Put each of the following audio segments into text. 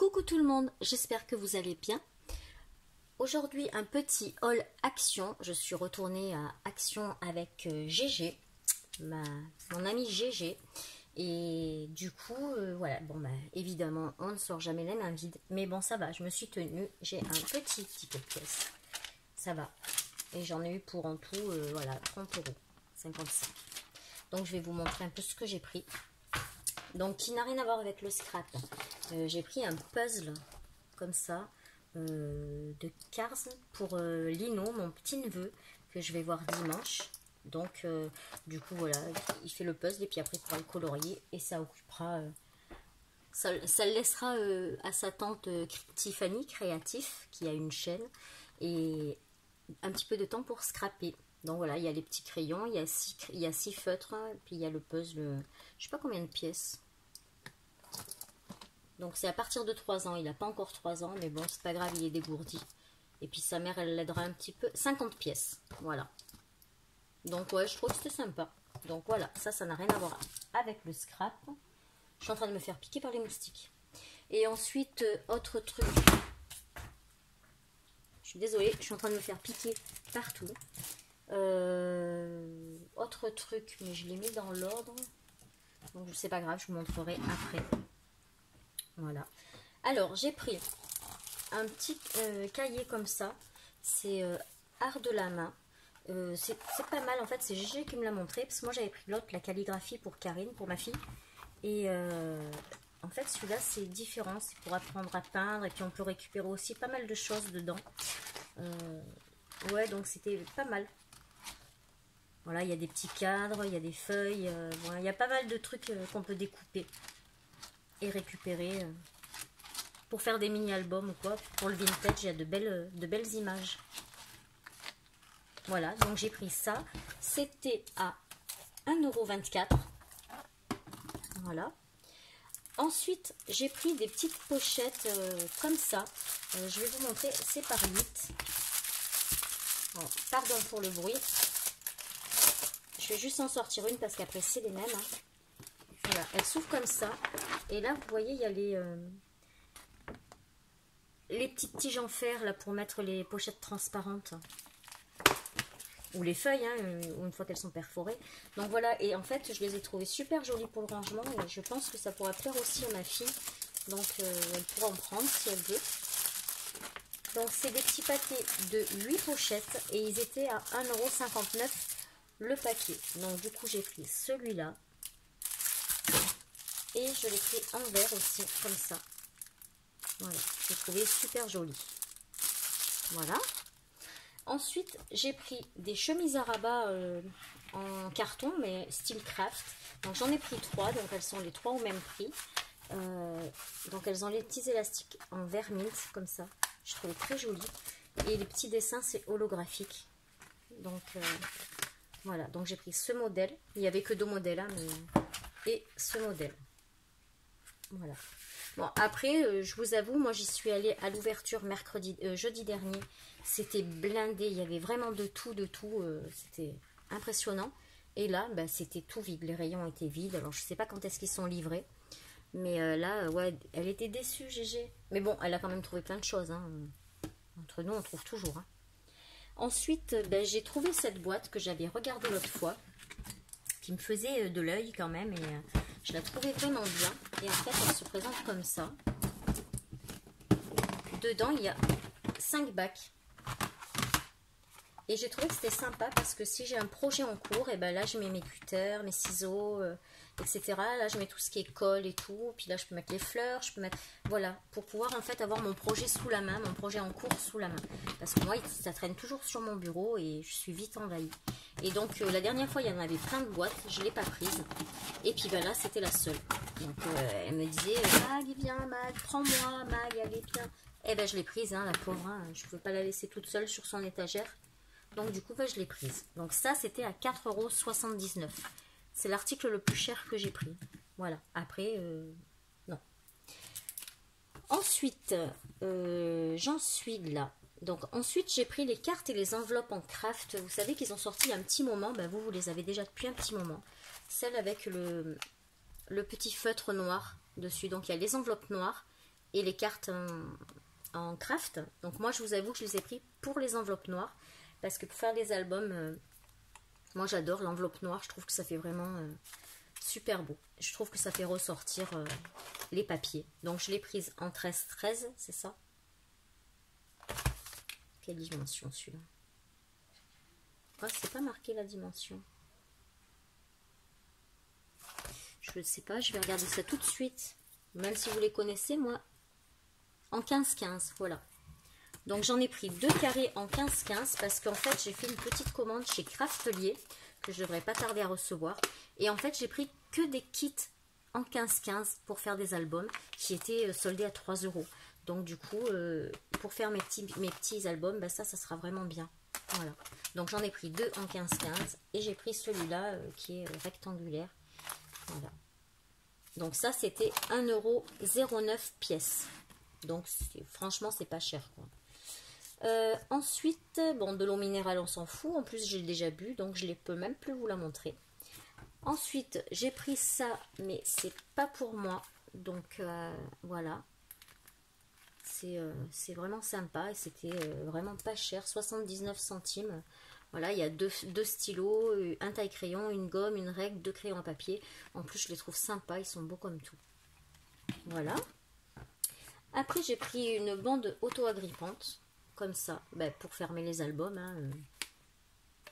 Coucou tout le monde, j'espère que vous allez bien. Aujourd'hui un petit haul Action. Je suis retournée à Action avec GG, euh, mon ami GG. Et du coup, euh, voilà, bon bah évidemment on ne sort jamais les mains vides. Mais bon ça va, je me suis tenue, j'ai un petit ticket de pièce. Ça va. Et j'en ai eu pour en tout, euh, voilà, 30 euros, 55. Donc je vais vous montrer un peu ce que j'ai pris. Donc qui n'a rien à voir avec le scrap. Euh, j'ai pris un puzzle comme ça euh, de Cars pour euh, Lino, mon petit neveu, que je vais voir dimanche. Donc du coup voilà, il fait le puzzle et puis après il pourra le colorier et ça occupera... Ça, ça, le laissera à sa tante Tiffany Créatif qui a une chaîne et un petit peu de temps pour scraper. Donc voilà, il y a les petits crayons, il y a six, feutres, puis il y a le puzzle, je sais pas combien de pièces. Donc c'est à partir de 3 ans, il n'a pas encore 3 ans, mais bon, c'est pas grave, il est dégourdi. Et puis sa mère, elle l'aidera un petit peu. 50 pièces, voilà. Donc ouais, je trouve que c'était sympa. Donc voilà, ça, ça n'a rien à voir avec le scrap. Je suis en train de me faire piquer par les moustiques. Et ensuite, euh, autre truc. Je suis désolée, je suis en train de me faire piquer partout. Euh, autre truc, mais je l'ai mis dans l'ordre. Donc c'est pas grave, je vous montrerai après. Voilà. Alors j'ai pris un petit euh, cahier comme ça. C'est euh, art de la main. c'est pas mal en fait, c'est Gégé qui me l'a montré. Parce que moi j'avais pris l'autre, la calligraphie pour Karine, pour ma fille. Et en fait celui-là c'est différent, c'est pour apprendre à peindre. Et puis on peut récupérer aussi pas mal de choses dedans. ouais donc c'était pas mal. Voilà, il y a des petits cadres, il y a des feuilles, euh, il y a pas mal de trucs euh, qu'on peut découper et récupérer euh, pour faire des mini-albums ou quoi. Pour le vintage, il y a de belles, de belles images. Voilà, donc j'ai pris ça. C'était à 1,24€. Voilà. Ensuite, j'ai pris des petites pochettes comme ça. je vais vous montrer, c'est par 8. pardon pour le bruit juste en sortir une parce qu'après c'est les mêmes. Hein. Voilà, elle s'ouvre comme ça. Et là, vous voyez, il y a les, euh, les petites tiges en fer là pour mettre les pochettes transparentes. Ou les feuilles, hein, euh, une fois qu'elles sont perforées. Donc voilà, et en fait, je les ai trouvées super jolies pour le rangement. Et je pense que ça pourra plaire aussi à ma fille. Donc, euh, elle pourra en prendre si elle veut. Donc, c'est des petits paquets de 8 pochettes. Et ils étaient à 1,59€ le paquet. Donc du coup j'ai pris celui-là. Et je l'ai pris en vert aussi, comme ça. Voilà, j'ai trouvé super joli. Voilà. Ensuite, j'ai pris des chemises à rabat euh, en carton, mais style craft. Donc j'en ai pris trois, donc elles sont les trois au même prix. Euh, donc elles ont les petits élastiques en vert mint, comme ça. Je trouve très joli. Et les petits dessins, c'est holographique. Donc euh, voilà, donc j'ai pris ce modèle. Il n'y avait que deux modèles, hein, et ce modèle. Voilà. Bon, après, euh, je vous avoue, moi j'y suis allée à l'ouverture mercredi, euh, jeudi dernier. C'était blindé, il y avait vraiment de tout, de tout. Euh, c'était impressionnant. Et là, bah, c'était tout vide. Les rayons étaient vides. Alors, je ne sais pas quand est-ce qu'ils sont livrés. Mais là, ouais, elle était déçue, GG. Mais bon, elle a quand même trouvé plein de choses. Hein. Entre nous, on trouve toujours. Hein. Ensuite, ben, j'ai trouvé cette boîte que j'avais regardée l'autre fois, qui me faisait euh, de l'œil quand même, et euh, je la trouvais vraiment bien. Et en fait, elle se présente comme ça. Dedans, il y a 5 bacs. Et j'ai trouvé que c'était sympa parce que si j'ai un projet en cours, et ben là, je mets mes cutters, mes ciseaux, euh, etc. Là, je mets tout ce qui est colle et tout. Puis là, je peux mettre les fleurs, je peux mettre... Voilà, pour pouvoir en fait avoir mon projet sous la main, mon projet en cours sous la main. Parce que moi, ça traîne toujours sur mon bureau et je suis vite envahie. Et donc, euh, la dernière fois, il y en avait plein de boîtes, je ne l'ai pas prise. Et puis ben là, c'était la seule. Donc, euh, elle me disait, Mag, viens, Mag, prends-moi, Mag, allez, bien. Et eh ben, je l'ai prise, hein, la pauvre. Hein. je ne pouvais pas la laisser toute seule sur son étagère. Donc, du coup, ben, je l'ai prise. Donc, ça, c'était à 4,79€. C'est l'article le plus cher que j'ai pris. Voilà. Après, euh, non. Ensuite, euh, j'en suis là. Donc ensuite, j'ai pris les cartes et les enveloppes en craft. Vous savez qu'ils ont sorti un petit moment. Ben, vous, vous les avez déjà depuis un petit moment. Celle avec le, le petit feutre noir dessus. Donc il y a les enveloppes noires et les cartes en, craft. Donc moi, je vous avoue que je les ai pris pour les enveloppes noires. Parce que pour faire les albums, euh, moi j'adore l'enveloppe noire. Je trouve que ça fait vraiment euh, super beau. Je trouve que ça fait ressortir euh, les papiers. Donc je l'ai prise en 13-13, c'est ça? Quelle dimension celui-là? Ah, c'est pas marqué la dimension. Je ne sais pas, je vais regarder ça tout de suite. Même si vous les connaissez, moi, en 15-15, voilà. Donc j'en ai pris deux carrés en 15-15 parce qu'en fait j'ai fait une petite commande chez Craftelier que je devrais pas tarder à recevoir. Et en fait j'ai pris que des kits en 15-15 pour faire des albums qui étaient euh, soldés à 3 euros. Donc du coup, euh, pour faire mes petits, mes petits albums, bah, ça, ça sera vraiment bien. Voilà. Donc j'en ai pris deux en 15-15 et j'ai pris celui-là euh, qui est rectangulaire. Voilà. Donc ça, c'était 1,09€ pièce. Donc franchement, c'est pas cher. Quoi. Euh, ensuite, bon, de l'eau minérale, on s'en fout. En plus, j'ai déjà bu, donc je ne peux même plus vous la montrer. Ensuite, j'ai pris ça, mais c'est pas pour moi. Donc euh, voilà. Euh, c'est vraiment sympa et c'était vraiment pas cher, 79 centimes. Voilà, il y a deux, deux, stylos, un taille-crayon, une gomme, une règle, deux crayons à papier. En plus, je les trouve sympas, ils sont beaux comme tout. Voilà. Après, j'ai pris une bande auto-agrippante, comme ça, ben, pour fermer les albums. Hein.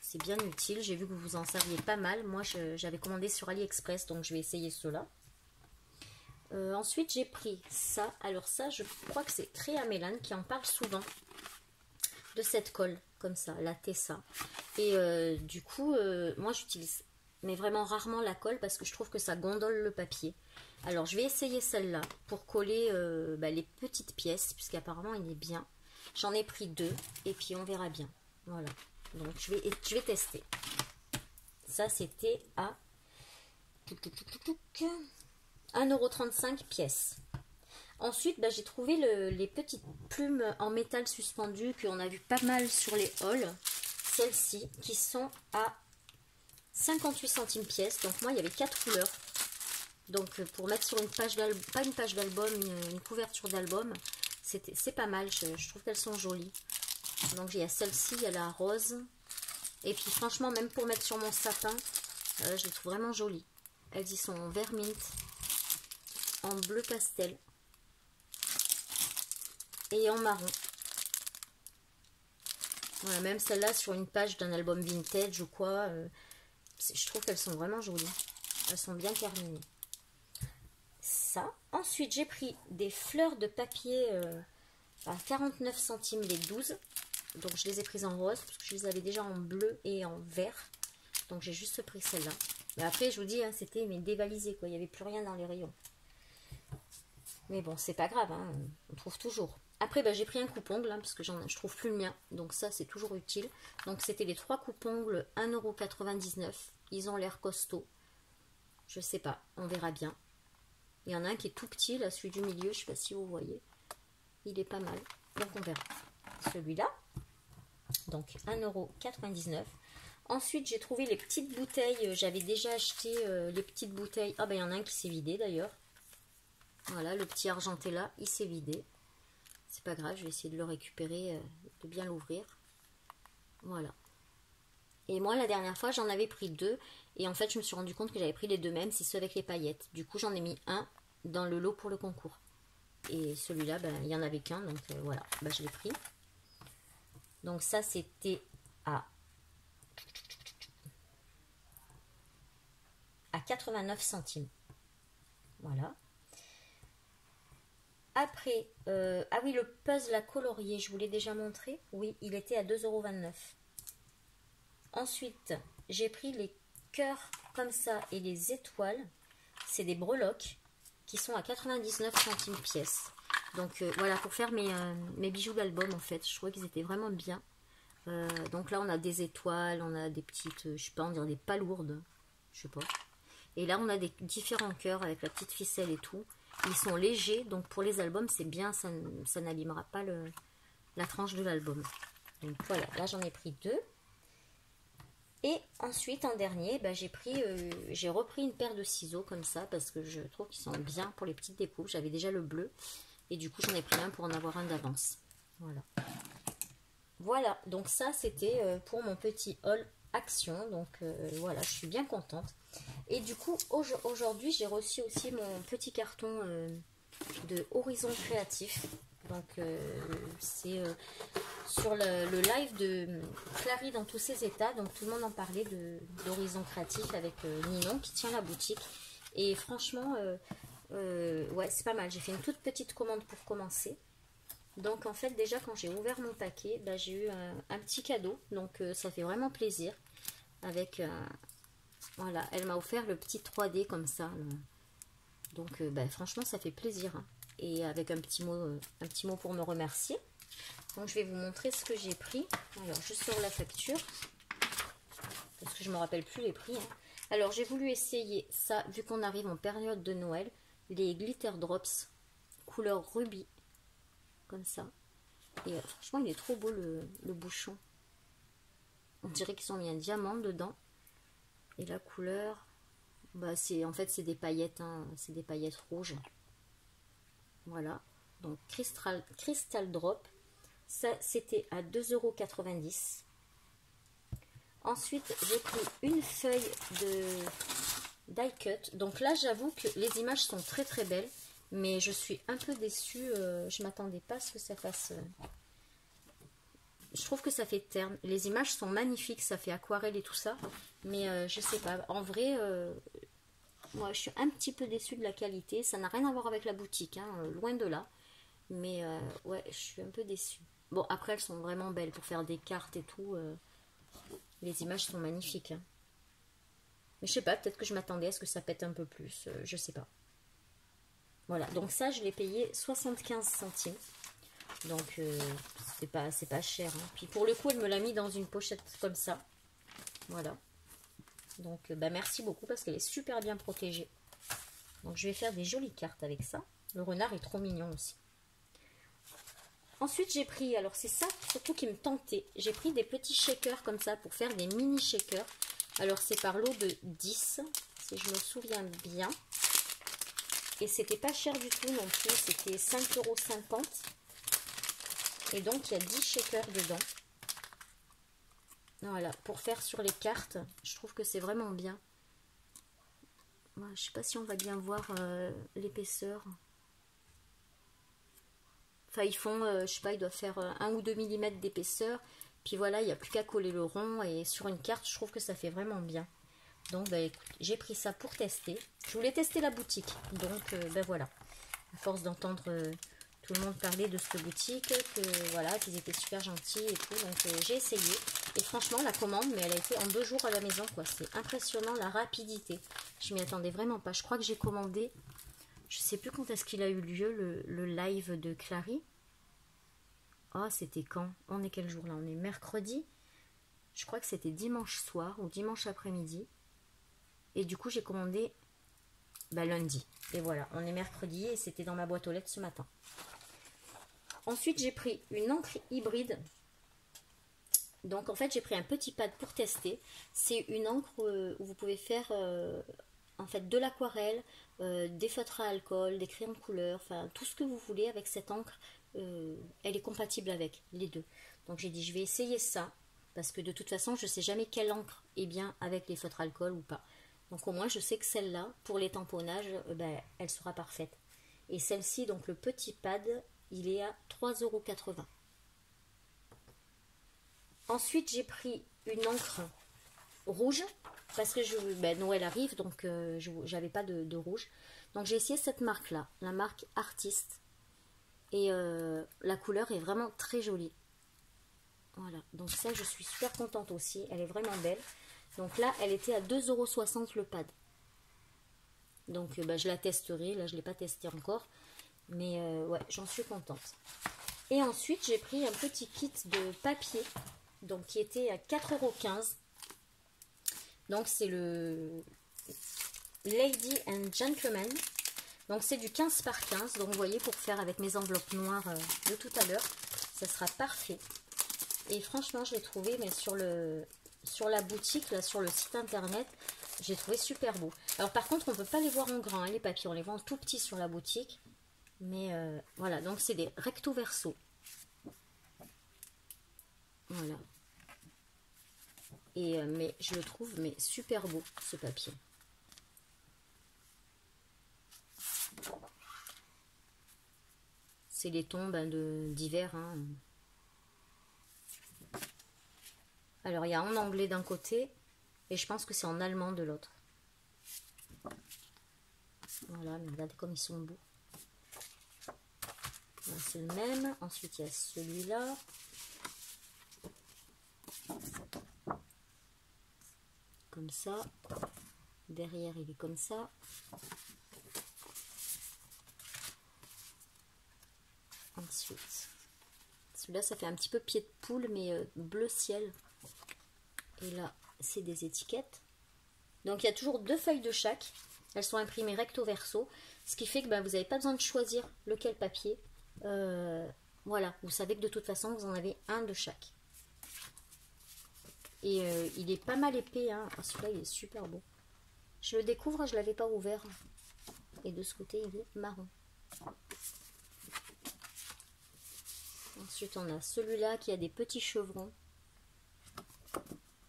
C'est bien utile. J'ai vu que vous en serviez pas mal. Moi, j'avais commandé sur AliExpress, donc je vais essayer cela. Euh, ensuite, j'ai pris ça. Alors ça, je crois que c'est Créa Mélane qui en parle souvent de cette colle, comme ça, la Tessa. Et euh, du coup, euh, moi, j'utilise mais vraiment rarement la colle parce que je trouve que ça gondole le papier. Alors, je vais essayer celle-là pour coller bah, les petites pièces, puisqu'apparemment, il est bien. J'en ai pris deux, et puis on verra bien. Voilà. Donc, je vais, je vais tester. Ça, c'était à... 1,35€ pièce. Ensuite, bah, j'ai trouvé les petites plumes en métal suspendues qu'on a vu pas mal sur les hauls. Celles-ci, qui sont à 58 centimes pièce. Donc moi, il y avait quatre couleurs. Donc euh, pour mettre sur une page d'album, pas une page d'album, une, couverture d'album, c'est pas mal. Je, trouve qu'elles sont jolies. Donc il y a celle-ci, il y a la rose. Et puis franchement, même pour mettre sur mon sapin, euh, je les trouve vraiment jolies. Elles y sont en vert mint, en bleu pastel et en marron. Voilà, même celle-là sur une page d'un album vintage ou quoi, euh, je trouve qu'elles sont vraiment jolies. Elles sont bien terminées. Ensuite, j'ai pris des fleurs de papier euh, à 49 centimes les 12. Donc, je les ai prises en rose parce que je les avais déjà en bleu et en vert. Donc, j'ai juste pris celle-là. Mais après, je vous dis, hein, c'était mais dévalisé, quoi. Il n'y avait plus rien dans les rayons. Mais bon, c'est pas grave, hein, on trouve toujours. Après, bah, j'ai pris un coupe-ongle, hein, parce que je trouve plus le mien. Donc ça, c'est toujours utile. Donc c'était les trois coupe-ongles 1,99€. Ils ont l'air costauds. Je sais pas, on verra bien. Il y en a un qui est tout petit, là, celui du milieu, je sais pas si vous voyez. Il est pas mal. Donc on verra. Celui-là, donc 1,99€. Ensuite, j'ai trouvé les petites bouteilles. J'avais déjà acheté euh, les petites bouteilles. Ah ben, il y en a un qui s'est vidé d'ailleurs. Voilà, le petit argenté là, il s'est vidé. C'est pas grave, je vais essayer de le récupérer, euh, de bien l'ouvrir. Voilà. Et moi, la dernière fois, j'en avais pris deux. Et en fait, je me suis rendu compte que j'avais pris les deux mêmes, c'est ceux avec les paillettes. Du coup, j'en ai mis un dans le lot pour le concours. Et celui-là, ben, il n'y en avait qu'un, donc euh, voilà, ben, je l'ai pris. Donc ça, c'était à, à 89 centimes. Voilà. Après, euh, ah oui, le puzzle à colorier, je vous l'ai déjà montré. Oui, il était à 2,29€. Ensuite, j'ai pris les cœurs comme ça et les étoiles. C'est des breloques qui sont à 99 centimes pièce. Donc euh, voilà, pour faire euh, mes, bijoux d'album en fait. Je trouvais qu'ils étaient vraiment bien. donc là, on a des étoiles, on a des petites, je sais pas, on dirait des palourdes. Je sais pas. Et là, on a des différents cœurs avec la petite ficelle et tout. Ils sont légers, donc pour les albums, c'est bien, ça, ça n'abîmera pas la tranche de l'album. Donc voilà, là j'en ai pris deux. Et ensuite, en dernier, bah, euh, j'ai repris une paire de ciseaux comme ça parce que je trouve qu'ils sont bien pour les petites découpes. J'avais déjà le bleu. Et du coup, j'en ai pris un pour en avoir un d'avance. Voilà. Voilà, donc ça, c'était euh, pour mon petit haul action. Donc euh, voilà, je suis bien contente. Et du coup, aujourd'hui, j'ai reçu aussi mon petit carton de Horizon Créatif. Donc c'est sur le, live de Clary dans tous ses états. Donc tout le monde en parlait d'Horizon Créatif avec Ninon qui tient la boutique. Et franchement, ouais, c'est pas mal. J'ai fait une toute petite commande pour commencer. Donc en fait déjà quand j'ai ouvert mon paquet, bah, j'ai eu un, petit cadeau. Donc euh, ça fait vraiment plaisir. Avec, euh, voilà, elle m'a offert le petit 3D comme ça. Donc euh, bah, franchement ça fait plaisir. Hein. Et avec un petit, mot, un petit mot pour me remercier. Donc je vais vous montrer ce que j'ai pris. Alors juste sur la facture. Parce que je ne me rappelle plus les prix. Hein. Alors j'ai voulu essayer ça, vu qu'on arrive en période de Noël. Les Glitter Drops couleur rubis comme ça. Et euh, franchement, il est trop beau le, bouchon. On dirait qu'ils ont mis un diamant dedans. Et la couleur, bah en fait c'est des paillettes, hein. c'est des paillettes rouges. Voilà. Donc Crystal, Crystal Drop, ça c'était à 2,90€. Ensuite, j'ai pris une feuille de die cut. Donc là, j'avoue que les images sont très très belles. Mais je suis un peu déçue. Euh, je m'attendais pas à ce que ça fasse... Euh, je trouve que ça fait terne. Les images sont magnifiques. Ça fait aquarelle et tout ça. Mais euh, je sais pas. En vrai... moi, je suis un petit peu déçue de la qualité. Ça n'a rien à voir avec la boutique. Hein, loin de là. Mais ouais, je suis un peu déçue. Bon, après, elles sont vraiment belles pour faire des cartes et tout. les images sont magnifiques. Hein. Mais je sais pas, peut-être que je m'attendais à ce que ça pète un peu plus. je sais pas. Voilà, donc ça, je l'ai payé 75 centimes. Donc, euh, c'est pas, pas cher. Hein. Puis pour le coup, elle me l'a mis dans une pochette comme ça. Voilà. Donc, euh, bah, merci beaucoup parce qu'elle est super bien protégée. Donc, je vais faire des jolies cartes avec ça. Le renard est trop mignon aussi. Ensuite, j'ai pris, alors c'est ça surtout qui me tentait. J'ai pris des petits shakers comme ça pour faire des mini shakers. Alors, c'est par lot de 10, si je me souviens bien. Et c'était pas cher du tout non plus, c'était 5,50€. Et donc il y a 10 shakers dedans. Voilà, pour faire sur les cartes, je trouve que c'est vraiment bien. je sais pas si on va bien voir euh, l'épaisseur. Enfin, ils font, euh, je sais pas, ils doivent faire 1 euh, ou 2 mm d'épaisseur. Puis voilà, il n'y a plus qu'à coller le rond. Et sur une carte, je trouve que ça fait vraiment bien. Donc, bah, j'ai pris ça pour tester. Je voulais tester la boutique. Donc, ben voilà. À force d'entendre tout le monde parler de cette boutique, que voilà, qu'ils étaient super gentils et tout. Donc, euh, j'ai essayé. Et franchement, la commande, mais elle a été en deux jours à la maison, quoi. C'est impressionnant la rapidité. Je m'y attendais vraiment pas. Je crois que j'ai commandé, je sais plus quand est-ce qu'il a eu lieu, le, le live de Clary. Oh, c'était quand? On est quel jour là? On est mercredi? Je crois que c'était dimanche soir ou dimanche après-midi. Et du coup, j'ai commandé bah, lundi. Et voilà, on est mercredi et c'était dans ma boîte aux lettres ce matin. Ensuite, j'ai pris une encre hybride. Donc, en fait, j'ai pris un petit pad pour tester. C'est une encre euh, où vous pouvez faire euh, en fait de l'aquarelle, euh, des feutres à alcool, des crayons de couleur, enfin tout ce que vous voulez avec cette encre. elle est compatible avec les deux. Donc, j'ai dit, je vais essayer ça. Parce que de toute façon, je ne sais jamais quelle encre est bien avec les feutres à alcool ou pas. Donc au moins je sais que celle-là, pour les tamponnages, ben, elle sera parfaite. Et celle-ci, donc le petit pad, il est à 3,80€. Ensuite j'ai pris une encre rouge, parce que je, ben, Noël arrive, donc euh, j'avais pas de, rouge. Donc j'ai essayé cette marque-là, la marque Artiste. Et euh, la couleur est vraiment très jolie. Voilà, donc ça je suis super contente aussi, elle est vraiment belle. Donc là, elle était à 2,60€ le pad. Donc euh, bah, je la testerai. Là, je ne l'ai pas testé encore. Mais euh, ouais, j'en suis contente. Et ensuite, j'ai pris un petit kit de papier. Donc qui était à 4,15€. Donc c'est le Lady and Gentleman. Donc c'est du 15 par 15. Donc vous voyez, pour faire avec mes enveloppes noires euh, de tout à l'heure, ça sera parfait. Et franchement, je l'ai trouvé, mais sur le, sur la boutique, là, sur le site internet, j'ai trouvé super beau. Alors par contre, on ne peut pas les voir en grand, hein, les papiers. On les vend tout petits sur la boutique. Mais euh, voilà, donc c'est des recto verso. Voilà. Et euh, mais je le trouve mais super beau ce papier. C'est les tons ben, d'hiver. Hein. Alors il y a en anglais d'un côté et je pense que c'est en allemand de l'autre. Voilà, regardez comme ils sont beaux. C'est le même. Ensuite, il y a celui-là. Comme ça. Derrière, il est comme ça. Ensuite, celui-là, ça fait un petit peu pied de poule, mais euh, bleu ciel. Et là, c'est des étiquettes. Donc, il y a toujours deux feuilles de chaque. Elles sont imprimées recto verso, ce qui fait que ben, vous n'avez pas besoin de choisir lequel papier. Euh, voilà, vous savez que de toute façon, vous en avez un de chaque. Et euh, il est pas mal épais. Hein. Ah, celui-là, il est super beau. Je le découvre, je ne l'avais pas ouvert. Et de ce côté, il est marron. Ensuite, on a celui-là qui a des petits chevrons.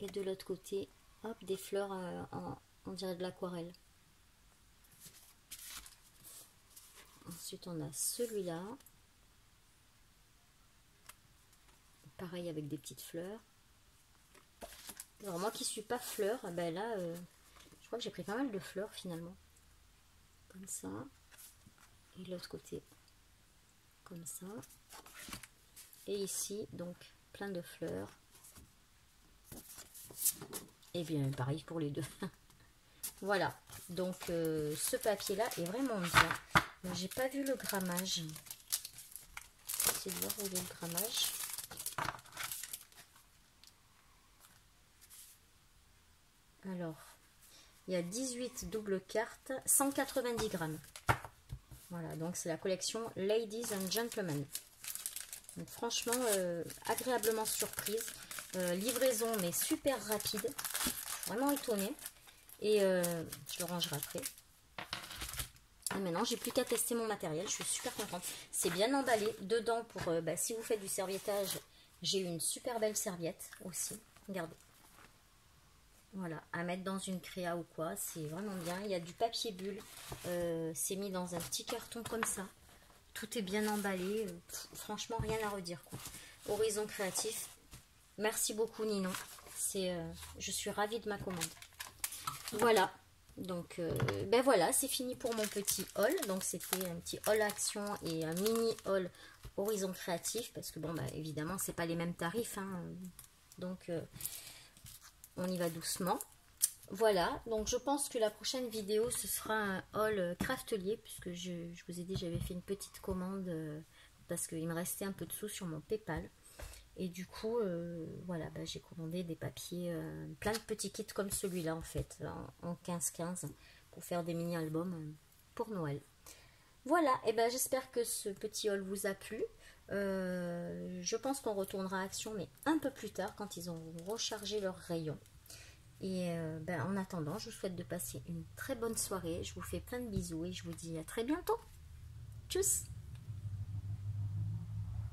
Et de l'autre côté, hop, des fleurs euh, en, on dirait de l'aquarelle. Ensuite, on a celui-là. Avec des petites fleurs. Alors moi qui suis pas fleur, ben là, euh, je crois que j'ai pris pas mal de fleurs finalement. Comme ça. Et l'autre côté, comme ça. Et ici, donc, plein de fleurs. Et bien, pareil pour les deux. voilà. Donc, euh, ce papier-là est vraiment bien. J'ai pas vu le grammage. C'est de voir où est le grammage. Alors, il y a 18 doubles cartes, 190 grammes. Voilà, donc c'est la collection Ladies and Gentlemen. Franchement, euh, agréablement surprise. Euh, livraison, mais super rapide. Vraiment étonnée. Et euh, je le rangerai après. Et maintenant, j'ai plus qu'à tester mon matériel. Je suis super contente. C'est bien emballé. Dedans, pour bah, si vous faites du serviettage, j'ai une super belle serviette aussi. Regardez. Voilà, à mettre dans une créa ou quoi. C'est vraiment bien. Il y a du papier bulle. Euh, c'est mis dans un petit carton comme ça. Tout est bien emballé. franchement, rien à redire. Quoi. Horizon créatif. Merci beaucoup, Ninon. Euh, je suis ravie de ma commande. Voilà. Donc, euh, ben voilà, c'est fini pour mon petit haul. Donc, c'était un petit haul action et un mini haul horizon créatif. Parce que, bon, bah, évidemment, c'est pas les mêmes tarifs. Hein. Donc, euh, on y va doucement. Voilà, donc je pense que la prochaine vidéo, ce sera un haul craftelier. Puisque je, vous ai dit, j'avais fait une petite commande euh, parce qu'il me restait un peu de sous sur mon Paypal. Et du coup, euh, voilà, bah, j'ai commandé des papiers, euh, plein de petits kits comme celui-là en fait, en 15-15, pour faire des mini-albums euh, pour Noël. Voilà, et ben j'espère que ce petit haul vous a plu. Je pense qu'on retournera à Action, mais un peu plus tard, quand ils ont rechargé leur rayon. Et ben, en attendant, je vous souhaite de passer une très bonne soirée. Je vous fais plein de bisous et je vous dis à très bientôt. Tchuss